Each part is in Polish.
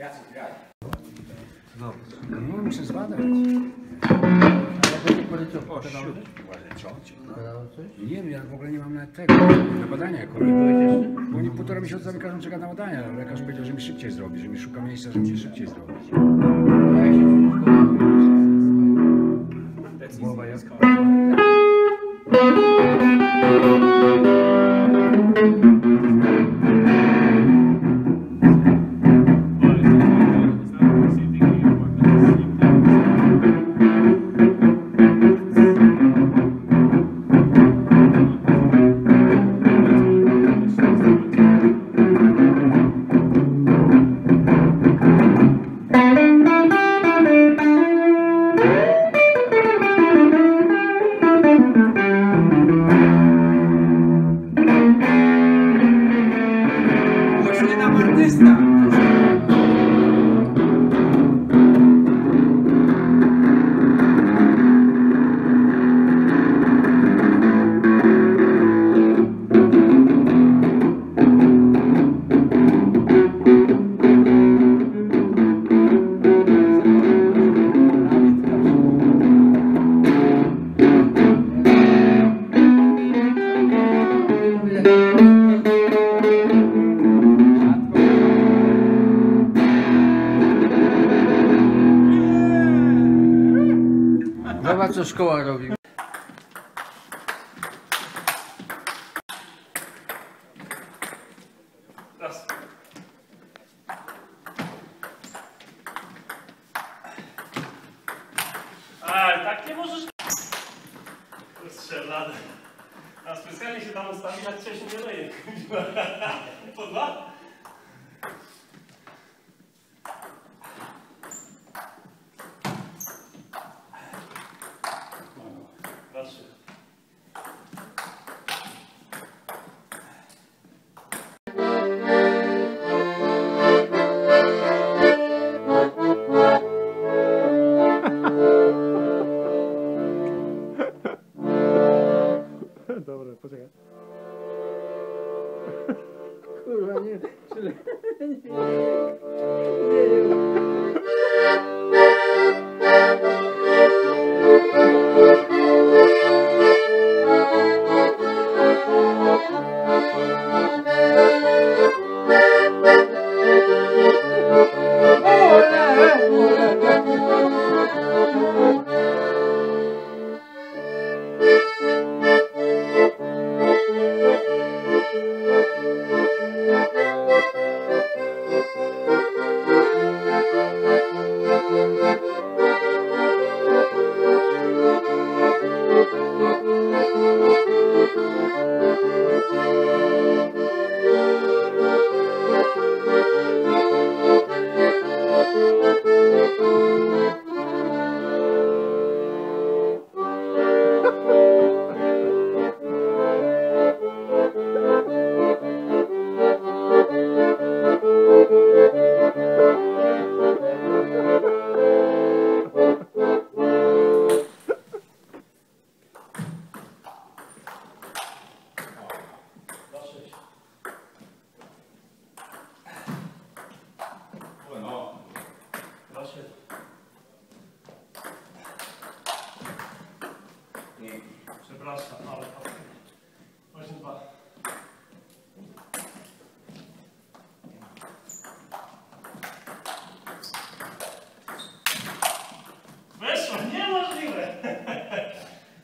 Jacek graj. No, muszę zbadać. O, siód. Ładnie, co? Nie wiem, ja w ogóle nie mam nawet tego, na badania akurat. Bo oni półtora miesiąca mi każą czekać na badania, ale lekarz powiedział, że mi szybciej zrobi, że mi szuka miejsca, żeby mi szybciej zrobić. Głowa jak? Co szkoła robi. Raz. A, tak. Strzelane. A specjalnie się tam ustawi, jak się nie leje. Po? Dwa,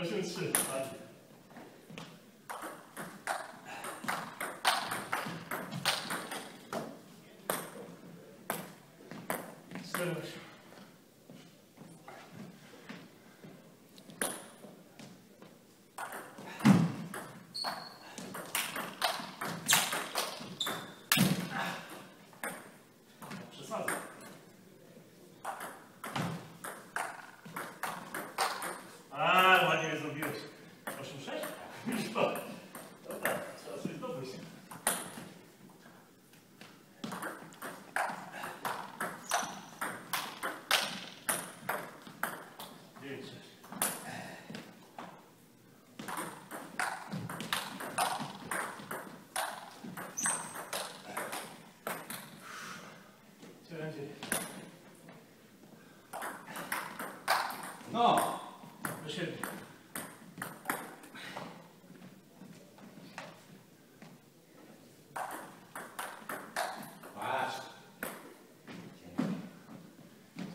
我就是。是是。No, wyszedł. Patrz.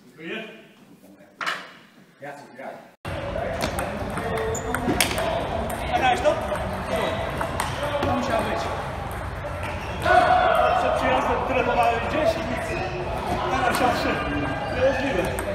Dziękuję. Ja tu graj. A grałeś to? To musiał być. Przed przyjazdem trenowałem gdzieś i nic. Teraz Na siatrze. Niemożliwe.